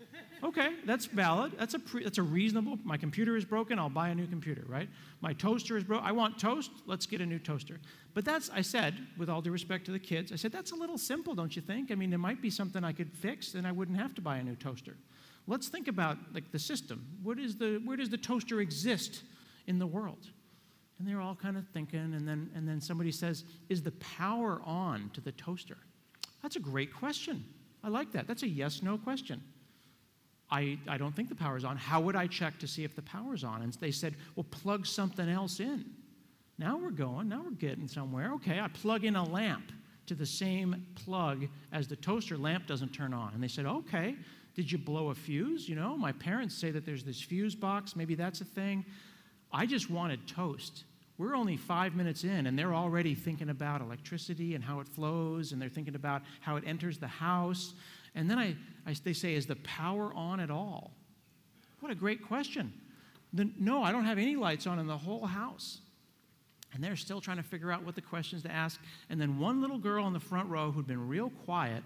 A: okay, that's valid. That's a, pre- that's a reasonable. My computer is broken. I'll buy a new computer, right? My toaster is broken. I want toast. Let's get a new toaster. But that's, I said, with all due respect to the kids, I said, that's a little simple, don't you think? I mean, there might be something I could fix and I wouldn't have to buy a new toaster. Let's think about like the system. What is the, where does the toaster exist in the world? And they're all kind of thinking, and then, and then somebody says, Is the power on to the toaster? That's a great question. I like that. That's a yes no question. I, I don't think the power's on. How would I check to see if the power's on? And they said, Well, plug something else in. Now we're going. Now we're getting somewhere. Okay, I plug in a lamp to to the same plug as the toaster lamp doesn't turn on. And they said, okay, did you blow a fuse? You know, my parents say that there's this fuse box. Maybe that's a thing. I just wanted toast. We're only five minutes in, and they're already thinking about electricity and how it flows, and they're thinking about how it enters the house. And then I, I they say, is the power on at all? What a great question. The, no, I don't have any lights on in the whole house. And they're still trying to figure out what the questions to ask. And then one little girl in the front row who'd been real quiet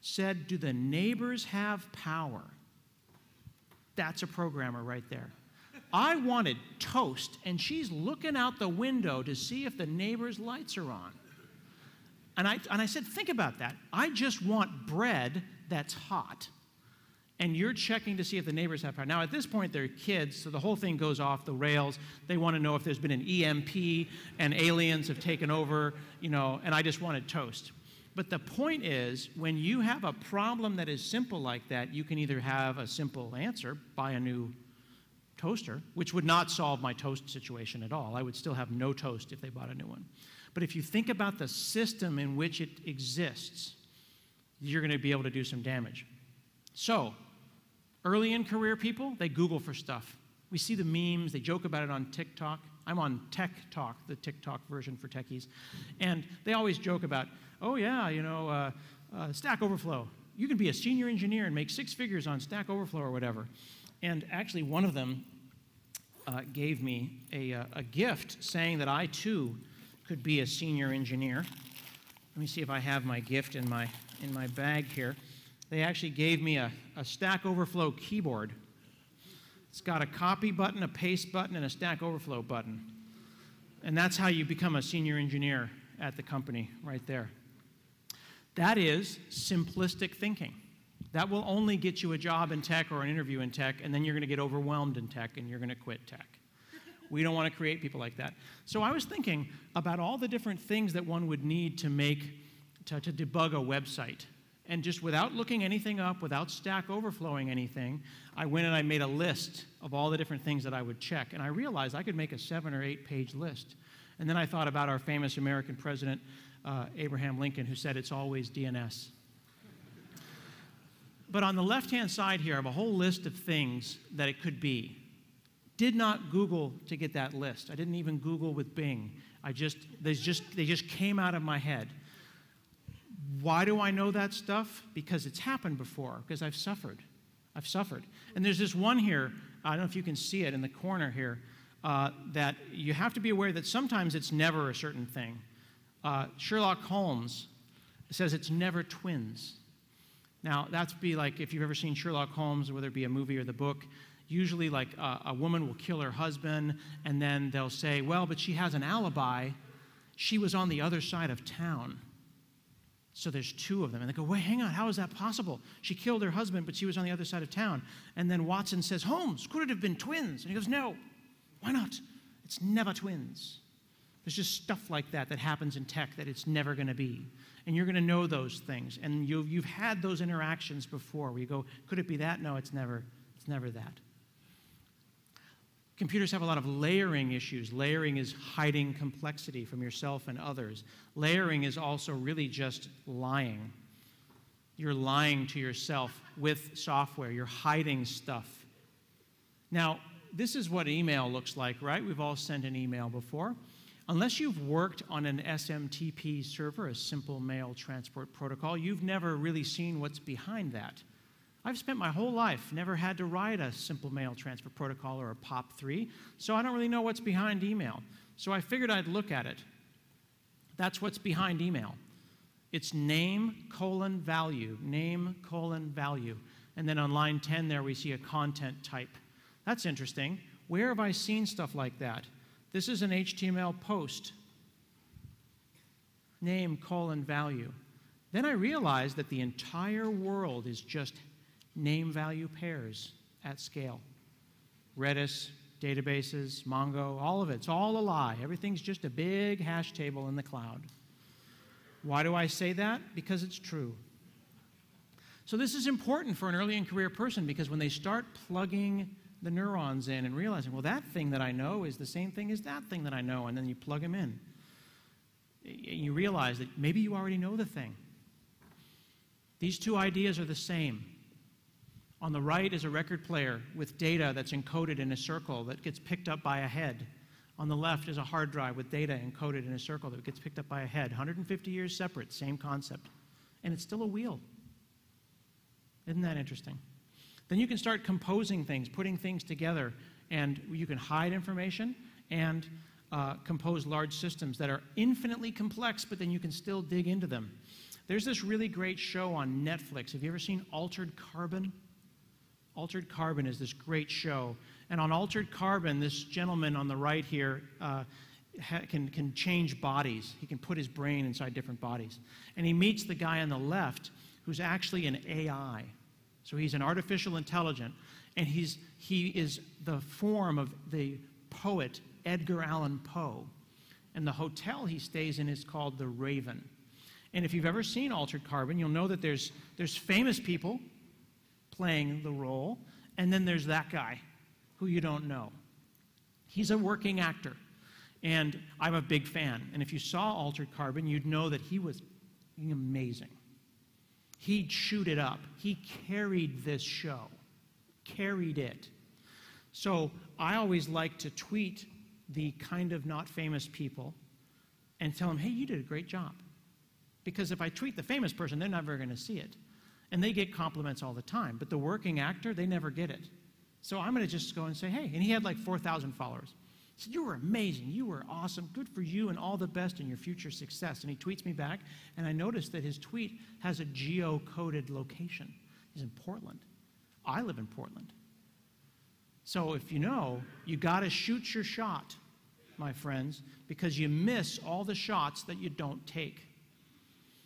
A: said, Do the neighbors have power? That's a programmer right there. I wanted toast, and she's looking out the window to see if the neighbor's lights are on. And I, and I said, Think about that. I just want bread that's hot. And you're checking to see if the neighbors have power. Now, at this point, they're kids, so the whole thing goes off the rails. They want to know if there's been an EMP and aliens have taken over, you know, and I just wanted toast. But the point is, when you have a problem that is simple like that, you can either have a simple answer, buy a new toaster, which would not solve my toast situation at all. I would still have no toast if they bought a new one. But if you think about the system in which it exists, you're going to be able to do some damage. So, early in career people, they Google for stuff. We see the memes, they joke about it on TikTok. I'm on Tech Talk, the TikTok version for techies. And they always joke about, oh, yeah, you know, uh, uh, Stack Overflow. You can be a senior engineer and make six figures on Stack Overflow or whatever. And actually, one of them uh, gave me a, uh, a gift saying that I too could be a senior engineer. Let me see if I have my gift in my, in my bag here. They actually gave me a, a Stack Overflow keyboard. It's got a copy button, a paste button, and a Stack Overflow button. And that's how you become a senior engineer at the company, right there. That is simplistic thinking. That will only get you a job in tech or an interview in tech, and then you're going to get overwhelmed in tech and you're going to quit tech. We don't want to create people like that. So I was thinking about all the different things that one would need to make, to, to debug a website. And just without looking anything up, without Stack Overflowing anything, I went and I made a list of all the different things that I would check. And I realized I could make a seven or eight page list. And then I thought about our famous American president, uh, Abraham Lincoln, who said it's always DNS. But on the left hand side here, I have a whole list of things that it could be. Did not Google to get that list. I didn't even Google with Bing. I just, they just, they just came out of my head. Why do I know that stuff? Because it's happened before, because I've suffered. I've suffered. And there's this one here, I don't know if you can see it in the corner here, uh, that you have to be aware that sometimes it's never a certain thing. Uh, Sherlock Holmes says it's never twins. Now, that's be like if you've ever seen Sherlock Holmes, whether it be a movie or the book, usually like uh, a woman will kill her husband, and then they'll say, well, but she has an alibi. She was on the other side of town. So there's two of them. And they go, wait, hang on, how is that possible? She killed her husband, but she was on the other side of town. And then Watson says, Holmes, could it have been twins? And he goes, no, why not? It's never twins. There's just stuff like that that happens in tech that it's never going to be. And you're going to know those things. And you've, you've had those interactions before where you go, could it be that? No, it's never, it's never that. Computers have a lot of layering issues. Layering is hiding complexity from yourself and others. Layering is also really just lying. You're lying to yourself with software, you're hiding stuff. Now, this is what email looks like, right? We've all sent an email before. Unless you've worked on an SMTP server, a simple mail transport protocol, you've never really seen what's behind that. I've spent my whole life never had to write a simple mail transfer protocol or a POP3, so I don't really know what's behind email. So I figured I'd look at it. That's what's behind email. It's name colon value, name colon value. And then on line 10 there we see a content type. That's interesting. Where have I seen stuff like that? This is an HTML post. Name colon value. Then I realized that the entire world is just name value pairs at scale. Redis, databases, Mongo, all of it. It's all a lie. Everything's just a big hash table in the cloud. Why do I say that? Because it's true. So, this is important for an early in career person because when they start plugging the neurons in and realizing, well, that thing that I know is the same thing as that thing that I know, and then you plug them in. And you realize that maybe you already know the thing. These two ideas are the same. On the right is a record player with data that's encoded in a circle that gets picked up by a head. On the left is a hard drive with data encoded in a circle that gets picked up by a head. 150 years separate, same concept. And it's still a wheel. Isn't that interesting? Then you can start composing things, putting things together, and you can hide information and uh, compose large systems that are infinitely complex, but then you can still dig into them. There's this really great show on Netflix. Have you ever seen Altered Carbon? Altered Carbon is this great show. And on Altered Carbon, this gentleman on the right here uh, can, can change bodies. He can put his brain inside different bodies. And he meets the guy on the left who's actually an AI. So he's an artificial intelligence, and he's, he is the form of the poet Edgar Allan Poe. And the hotel he stays in is called the Raven. And if you've ever seen Altered Carbon, you'll know that there's, there's famous people playing the role, and then there's that guy who you don't know. He's a working actor, and I'm a big fan. And if you saw Altered Carbon, you'd know that he was amazing. He chewed it up. He carried this show, carried it. So I always like to tweet the kind of not famous people and tell them, hey, you did a great job. Because if I tweet the famous person, they're never going to see it. And they get compliments all the time. But the working actor, they never get it. So I'm going to just go and say, hey. And he had like 4,000 followers. Said, You were amazing. You were awesome. Good for you and all the best in your future success. And he tweets me back. And I noticed that his tweet has a geo coded location. He's in Portland. I live in Portland. So if you know, you got to shoot your shot, my friends, because you miss all the shots that you don't take.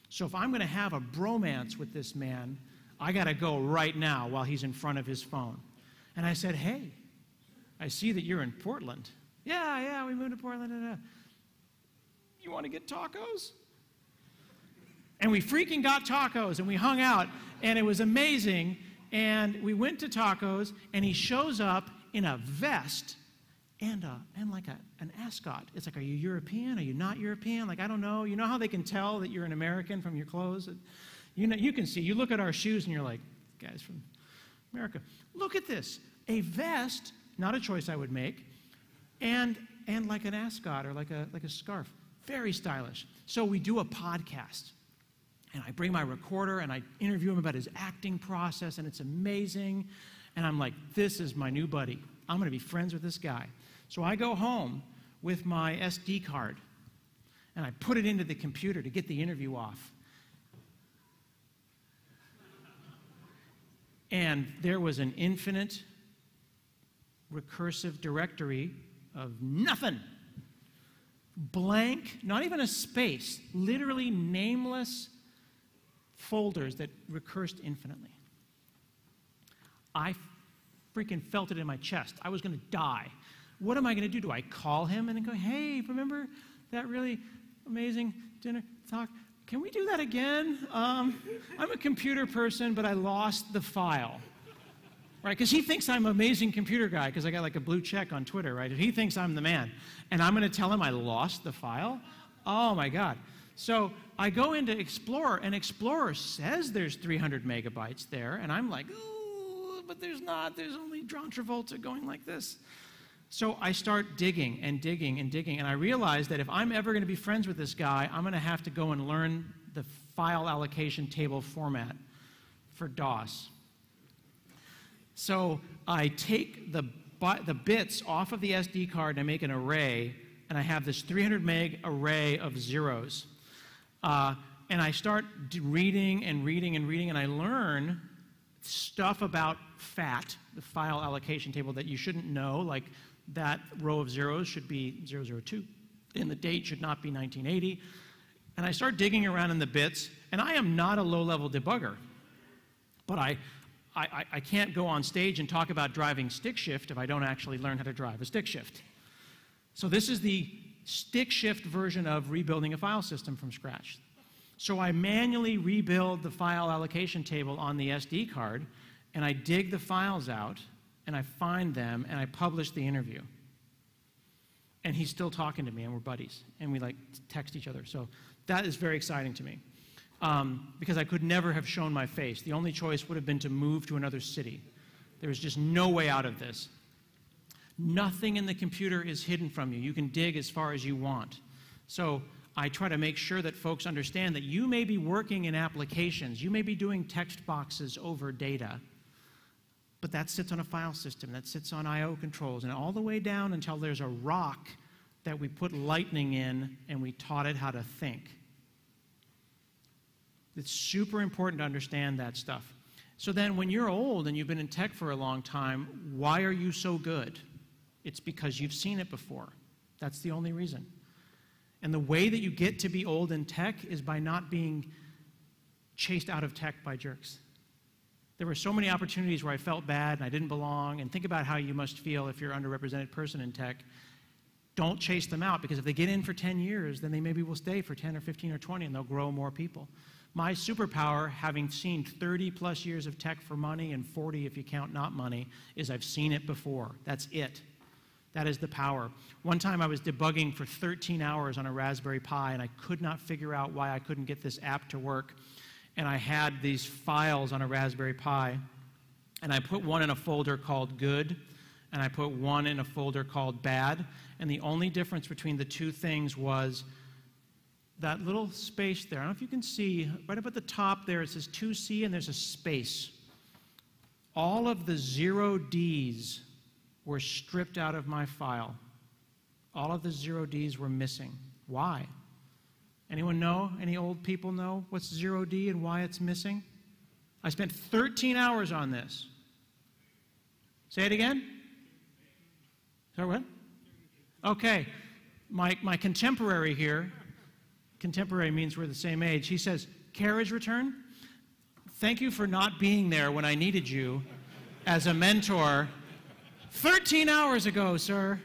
A: So if I'm going to have a bromance with this man, I got to go right now while he's in front of his phone. And I said, Hey, I see that you're in Portland. Yeah, yeah, we moved to Portland. You want to get tacos? And we freaking got tacos and we hung out and it was amazing. And we went to tacos and he shows up in a vest and, uh, and like a, an ascot. It's like, are you European? Are you not European? Like, I don't know. You know how they can tell that you're an American from your clothes? You, know, you can see. You look at our shoes and you're like, guys from America. Look at this. A vest, not a choice I would make, and, and like an ascot or like a, like a scarf. Very stylish. So we do a podcast. And I bring my recorder and I interview him about his acting process, and it's amazing. And I'm like, this is my new buddy. I'm going to be friends with this guy. So I go home with my SD card and I put it into the computer to get the interview off. And there was an infinite recursive directory of nothing. Blank, not even a space, literally nameless folders that recursed infinitely. I freaking felt it in my chest. I was going to die. What am I going to do? Do I call him and go, hey, remember that really amazing dinner talk? Can we do that again? Um, I'm a computer person, but I lost the file. Right? Because he thinks I'm an amazing computer guy because I got like a blue check on Twitter, right? He thinks I'm the man. And I'm going to tell him I lost the file? Oh my God. So I go into Explorer, and Explorer says there's 300 megabytes there, and I'm like, ooh, but there's not. There's only John Travolta going like this. So I start digging and digging and digging, and I realize that if I'm ever going to be friends with this guy, I'm going to have to go and learn the file allocation table format for DOS. So I take the, the bits off of the SD card and I make an array, and I have this 300 meg array of zeros. Uh, and I start reading and reading and reading, and I learn stuff about FAT, the file allocation table that you shouldn't know, like that row of zeros should be 002, and the date should not be 1980. And I start digging around in the bits, and I am not a low level debugger, but I, I, I can't go on stage and talk about driving stick shift if I don't actually learn how to drive a stick shift. So this is the stick shift version of rebuilding a file system from scratch. So I manually rebuild the file allocation table on the SD card, and I dig the files out, and I find them and I publish the interview. And he's still talking to me, and we're buddies, and we like text each other. So that is very exciting to me um, because I could never have shown my face. The only choice would have been to move to another city. There was just no way out of this. Nothing in the computer is hidden from you. You can dig as far as you want. So I try to make sure that folks understand that you may be working in applications, you may be doing text boxes over data, but that sits on a file system, that sits on I/O controls, and all the way down until there's a rock that we put lightning in and we taught it how to think. It's super important to understand that stuff. So then, when you're old and you've been in tech for a long time, why are you so good? It's because you've seen it before. That's the only reason. And the way that you get to be old in tech is by not being chased out of tech by jerks. There were so many opportunities where I felt bad and I didn't belong. And think about how you must feel if you're an underrepresented person in tech. Don't chase them out because if they get in for 10 years, then they maybe will stay for 10 or 15 or 20 and they'll grow more people. My superpower, having seen 30 plus years of tech for money and 40 if you count not money, is I've seen it before. That's it. That is the power. One time I was debugging for 13 hours on a Raspberry Pi and I could not figure out why I couldn't get this app to work. And I had these files on a Raspberry Pi and I put one in a folder called good and I put one in a folder called bad. And the only difference between the two things was that little space there. I don't know if you can see, right up at the top there, it says 2C and there's a space. All of the zero Ds were stripped out of my file. All of the zero Ds were missing. Why? Anyone know? Any old people know what's zero D and why it's missing? I spent 13 hours on this. Say it again? Sorry, what? Okay. My, my contemporary here, contemporary means we're the same age, he says, carriage return? Thank you for not being there when I needed you as a mentor 13 hours ago, sir.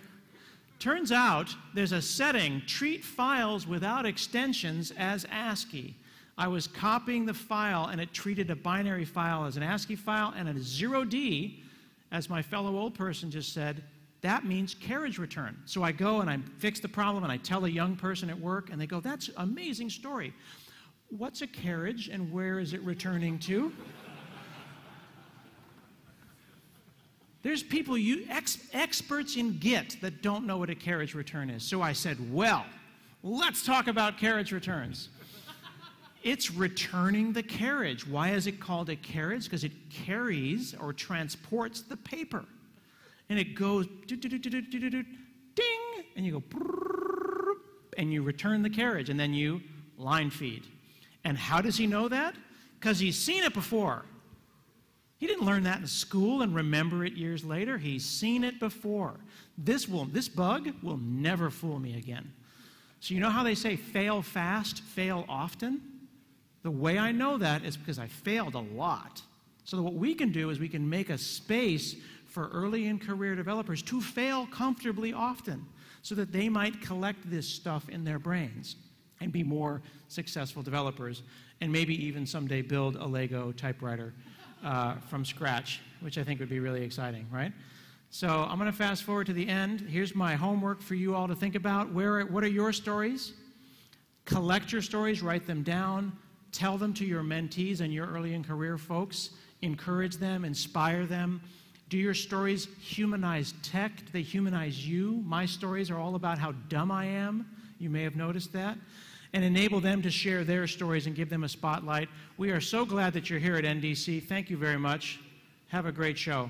A: Turns out there's a setting, treat files without extensions as ASCII. I was copying the file and it treated a binary file as an ASCII file and a 0D, as my fellow old person just said, that means carriage return. So I go and I fix the problem and I tell a young person at work and they go, that's an amazing story. What's a carriage and where is it returning to? There's people, you, ex, experts in Git, that don't know what a carriage return is. So I said, well, let's talk about carriage returns. it's returning the carriage. Why is it called a carriage? Because it carries or transports the paper. And it goes ding, and you go and you return the carriage, and then you line feed. And how does he know that? Because he's seen it before. He didn't learn that in school and remember it years later. He's seen it before. This, will, this bug will never fool me again. So, you know how they say fail fast, fail often? The way I know that is because I failed a lot. So, what we can do is we can make a space for early in career developers to fail comfortably often so that they might collect this stuff in their brains and be more successful developers and maybe even someday build a Lego typewriter uh, from scratch, which I think would be really exciting, right? So I'm going to fast forward to the end. Here's my homework for you all to think about. Where, what are your stories? Collect your stories, write them down, tell them to your mentees and your early in career folks, encourage them, inspire them. Do your stories humanize tech? Do they humanize you? My stories are all about how dumb I am. You may have noticed that and enable them to share their stories and give them a spotlight. We are so glad that you're here at NDC. Thank you very much. Have a great show.